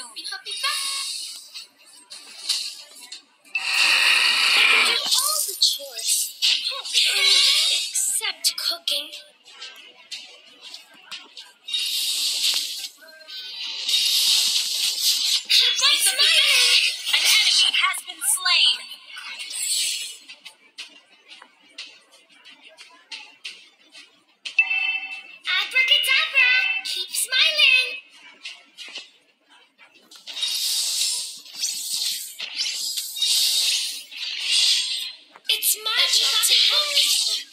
Do all the chores. Except cooking. Right, An enemy has been slain. Smart,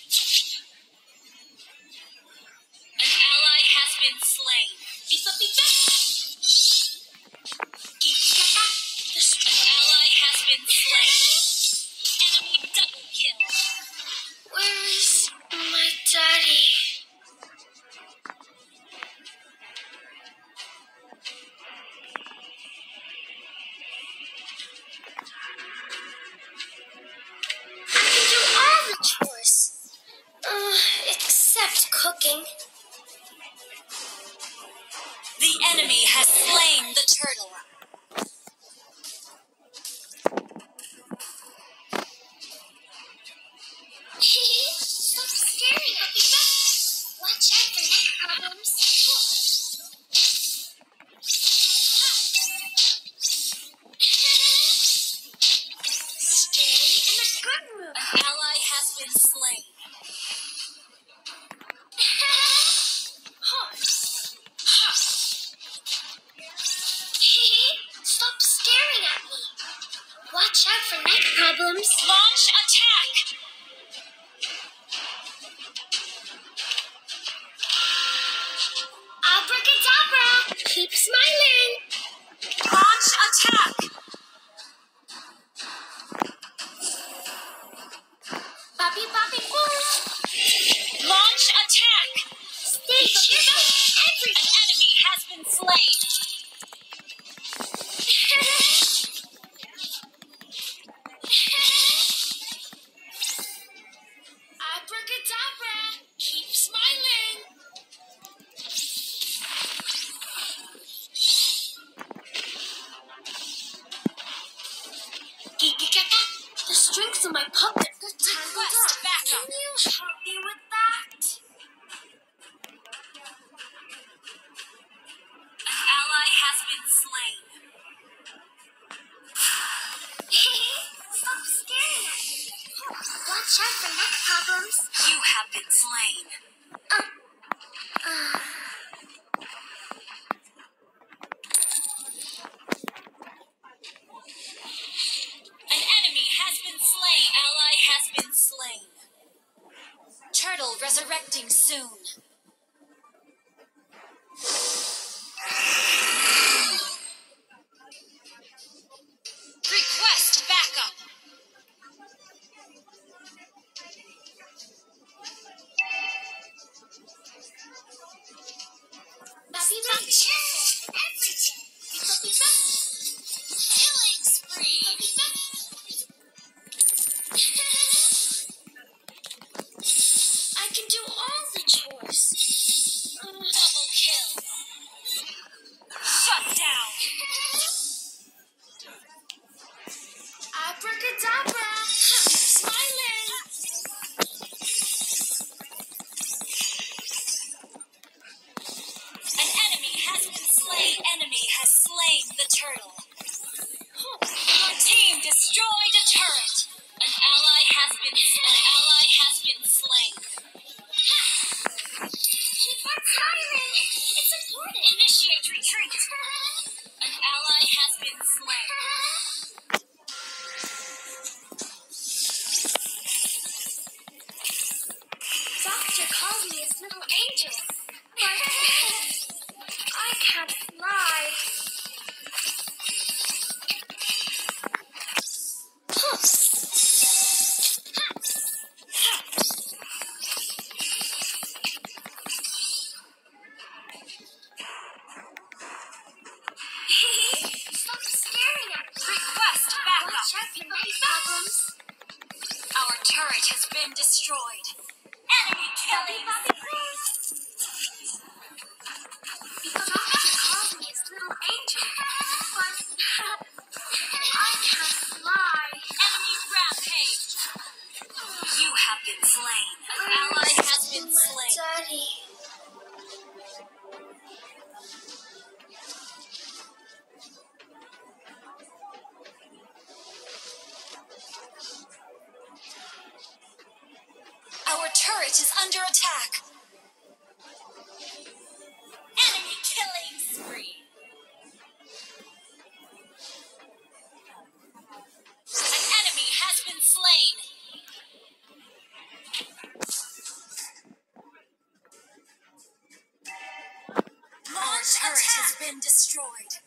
except cooking. The enemy has slain the turtle. for night problems. Launch attack! Check the problems. You have been slain. Uh, uh. slain. An ally has been slain. Daddy. Our turret is under attack. been destroyed.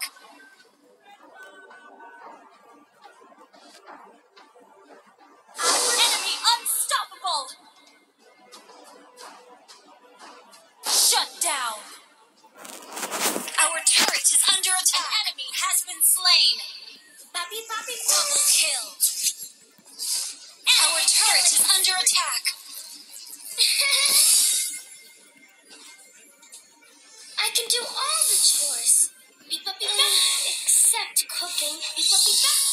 all the chores. Beep, beep, beep, except cooking. Beep, beep, beep.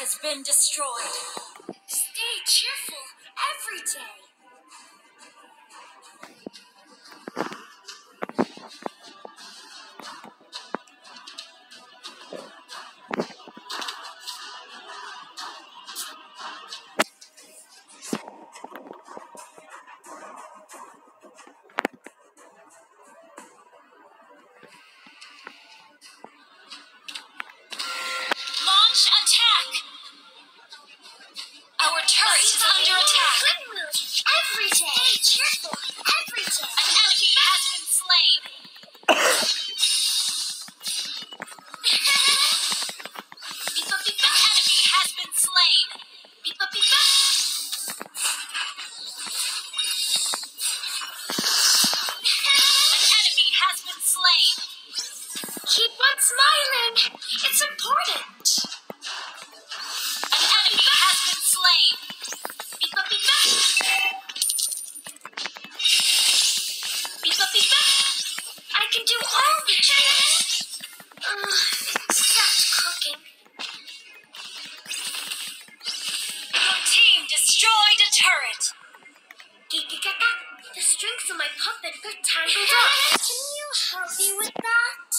has been destroyed. strings of my puppet got tangled up. Can you help me with that?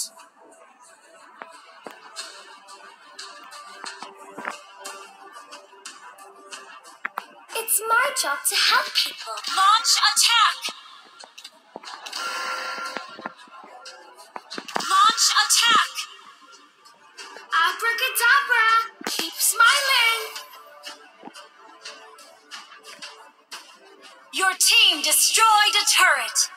It's my job to help people. Launch attack! turret!